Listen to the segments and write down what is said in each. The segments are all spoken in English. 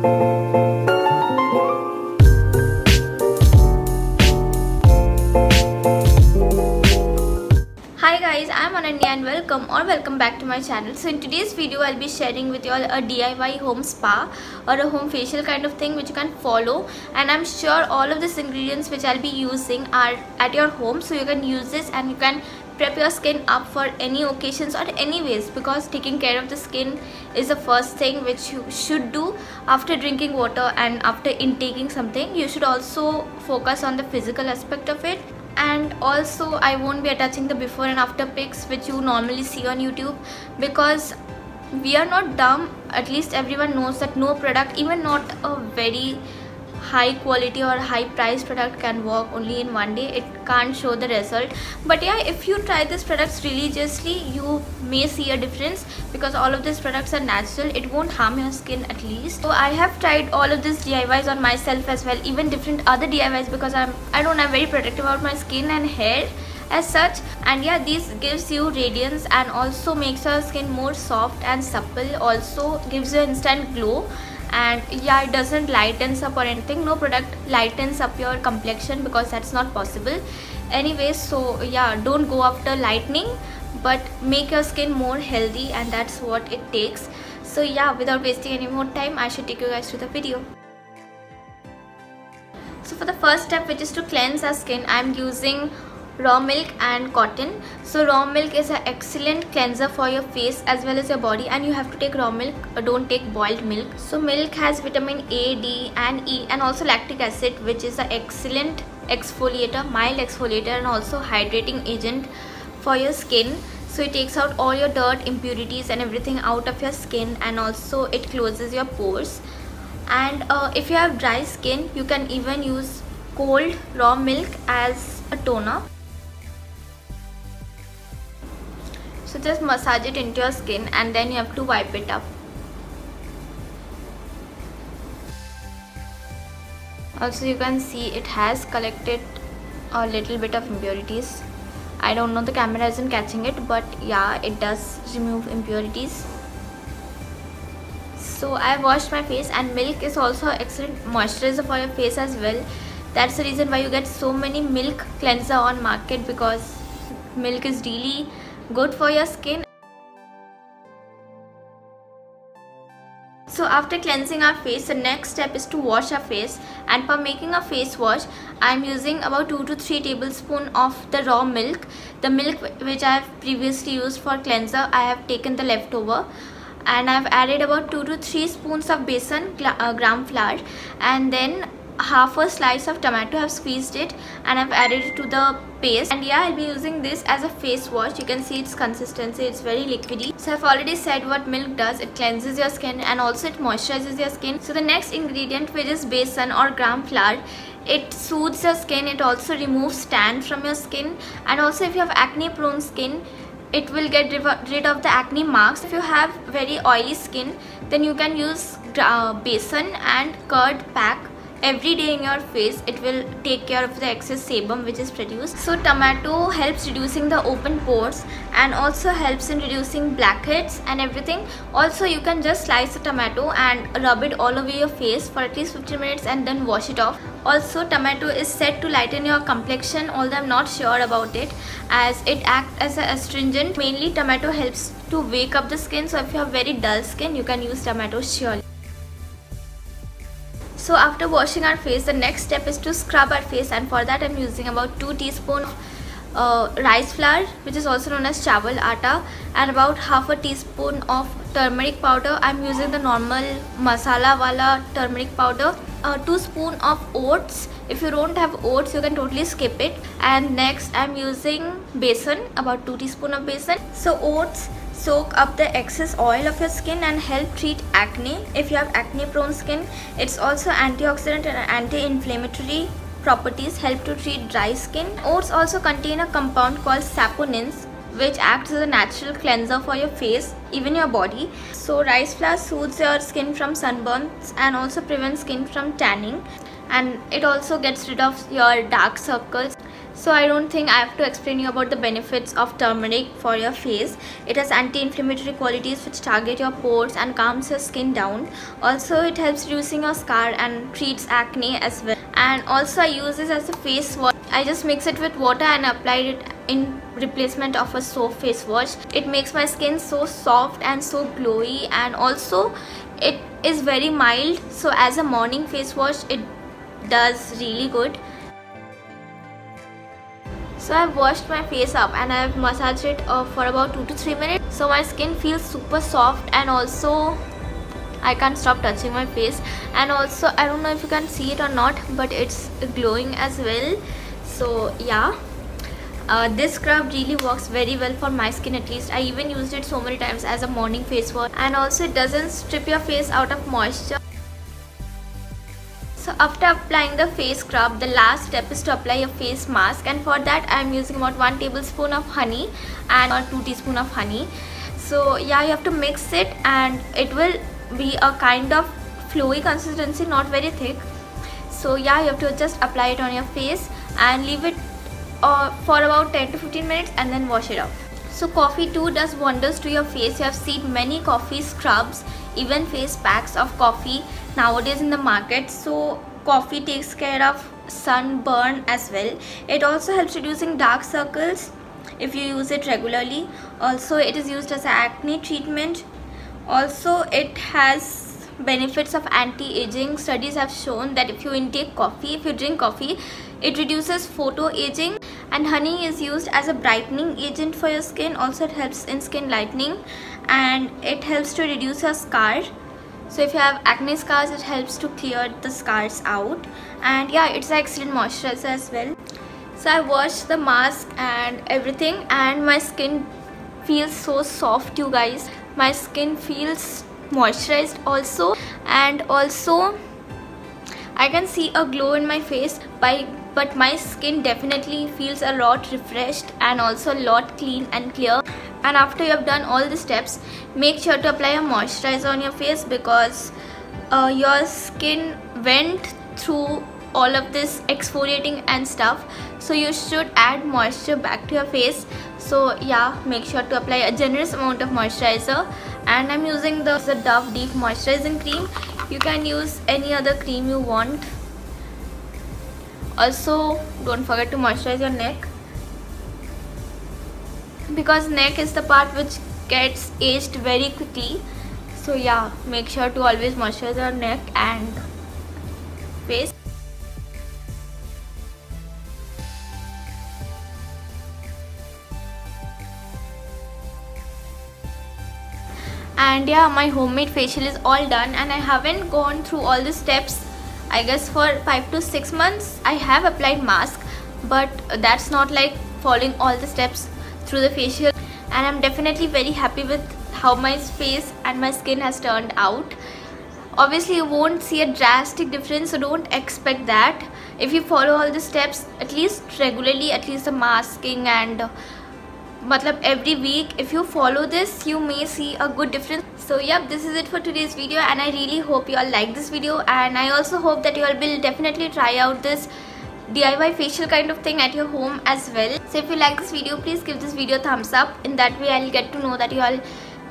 Hi guys, I am Ananya and welcome or welcome back to my channel. So in today's video, I'll be sharing with you all a DIY home spa or a home facial kind of thing which you can follow and I'm sure all of these ingredients which I'll be using are at your home so you can use this and you can prep your skin up for any occasions or anyways because taking care of the skin is the first thing which you should do after drinking water and after intaking something. You should also focus on the physical aspect of it. And also I won't be attaching the before and after pics which you normally see on YouTube because we are not dumb. At least everyone knows that no product even not a very high quality or high price product can work only in one day. It can't show the result. But yeah if you try these products religiously you may see a difference because all of these products are natural. It won't harm your skin at least. So i have tried all of these diys on myself as well even different other diys because i'm i don't have very protective about my skin and hair as such. And yeah this gives you radiance and also makes your skin more soft and supple also gives you instant glow and yeah it doesn't lightens up or anything. No product lightens up your complexion because that's not possible. Anyways so yeah don't go after lightening but make your skin more healthy and that's what it takes. So yeah without wasting any more time i should take you guys to the video. So for the first step which is to cleanse our skin i'm using raw milk and cotton. So raw milk is an excellent cleanser for your face as well as your body and you have to take raw milk uh, don't take boiled milk. So milk has vitamin a d and e and also lactic acid which is an excellent exfoliator mild exfoliator and also hydrating agent for your skin. So it takes out all your dirt impurities and everything out of your skin and also it closes your pores. And uh, if you have dry skin you can even use cold raw milk as a toner so just massage it into your skin and then you have to wipe it up. Also you can see it has collected a little bit of impurities. I don't know the camera isn't catching it but yeah it does remove impurities. So I washed my face and milk is also excellent moisturizer for your face as well. That's the reason why you get so many milk cleanser on market because milk is really good for your skin. So after cleansing our face the next step is to wash our face. And for making a face wash i'm using about 2 to 3 tablespoon of the raw milk. The milk which i have previously used for cleanser i have taken the leftover. And i've added about 2 to 3 spoons of besan uh, gram flour. And then half a slice of tomato I've squeezed it and I've added it to the paste. And yeah I'll be using this as a face wash. You can see its consistency. It's very liquidy. So I've already said what milk does. It cleanses your skin and also it moisturizes your skin. So the next ingredient which is besan or gram flour it soothes your skin. It also removes tan from your skin. And also if you have acne prone skin it will get rid of the acne marks. If you have very oily skin then you can use uh, besan and curd pack every day in your face it will take care of the excess sebum which is produced. So tomato helps reducing the open pores and also helps in reducing blackheads and everything. Also you can just slice the tomato and rub it all over your face for at least 15 minutes and then wash it off. Also tomato is said to lighten your complexion although i'm not sure about it as it acts as an astringent. Mainly tomato helps to wake up the skin so if you have very dull skin you can use tomato surely so after washing our face the next step is to scrub our face and for that i'm using about 2 teaspoon uh, rice flour which is also known as chawal atta and about half a teaspoon of turmeric powder. I'm using the normal masala wala turmeric powder. Uh, 2 spoon of oats. If you don't have oats you can totally skip it. And next i'm using besan about 2 teaspoon of besan so oats soak up the excess oil of your skin and help treat acne. If you have acne prone skin it's also antioxidant and anti-inflammatory properties help to treat dry skin. Oats also contain a compound called saponins which acts as a natural cleanser for your face even your body. So rice flour soothes your skin from sunburns and also prevents skin from tanning. And it also gets rid of your dark circles so I don't think I have to explain you about the benefits of turmeric for your face. It has anti-inflammatory qualities which target your pores and calms your skin down. Also it helps reducing your scar and treats acne as well. And also I use this as a face wash. I just mix it with water and apply it in replacement of a soap face wash. It makes my skin so soft and so glowy and also it is very mild so as a morning face wash it does really good so I've washed my face up and I've massaged it uh, for about 2 to 3 minutes. So my skin feels super soft and also I can't stop touching my face and also I don't know if you can see it or not but it's glowing as well. So yeah. Uh, this scrub really works very well for my skin at least. I even used it so many times as a morning face wash and also it doesn't strip your face out of moisture so after applying the face scrub the last step is to apply a face mask. And for that i am using about 1 tablespoon of honey and or 2 teaspoon of honey. So yeah you have to mix it and it will be a kind of flowy consistency not very thick. So yeah you have to just apply it on your face and leave it uh, for about 10 to 15 minutes and then wash it off. So coffee too does wonders to your face. You have seen many coffee scrubs even face packs of coffee nowadays in the market. So coffee takes care of sunburn as well. It also helps reducing dark circles if you use it regularly. Also it is used as acne treatment. Also it has benefits of anti-aging. Studies have shown that if you intake coffee if you drink coffee it reduces photo aging and honey is used as a brightening agent for your skin. Also it helps in skin lightening and it helps to reduce your scar. So if you have acne scars it helps to clear the scars out. And yeah it's an excellent moisturizer as well. So I washed the mask and everything and my skin feels so soft you guys. My skin feels moisturized also. And also I can see a glow in my face by but my skin definitely feels a lot refreshed and also a lot clean and clear and after you have done all the steps make sure to apply a moisturizer on your face because uh, your skin went through all of this exfoliating and stuff. So you should add moisture back to your face. So yeah make sure to apply a generous amount of moisturizer. And I'm using the, the Dove Deep Moisturizing Cream. You can use any other cream you want. Also don't forget to moisturize your neck because neck is the part which gets aged very quickly. So yeah make sure to always moisturize your neck and face. And yeah my homemade facial is all done and I haven't gone through all the steps. I guess for 5 to 6 months I have applied mask but that's not like following all the steps through the facial and I'm definitely very happy with how my face and my skin has turned out. Obviously you won't see a drastic difference so don't expect that. If you follow all the steps at least regularly at least the masking and uh, matlab every week if you follow this you may see a good difference. So yep this is it for today's video and i really hope you all like this video and i also hope that you all will definitely try out this DIY facial kind of thing at your home as well. So if you like this video, please give this video a thumbs up. In that way, I'll get to know that you all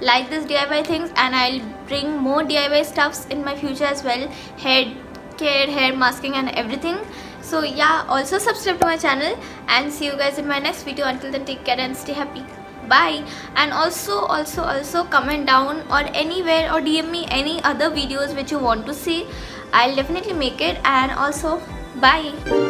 like this DIY things and I'll bring more DIY stuffs in my future as well. Hair care, hair masking and everything. So yeah, also subscribe to my channel and see you guys in my next video. Until then, take care and stay happy. Bye. And also, also, also comment down or anywhere or DM me any other videos which you want to see. I'll definitely make it and also bye.